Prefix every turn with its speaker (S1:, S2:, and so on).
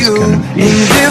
S1: you.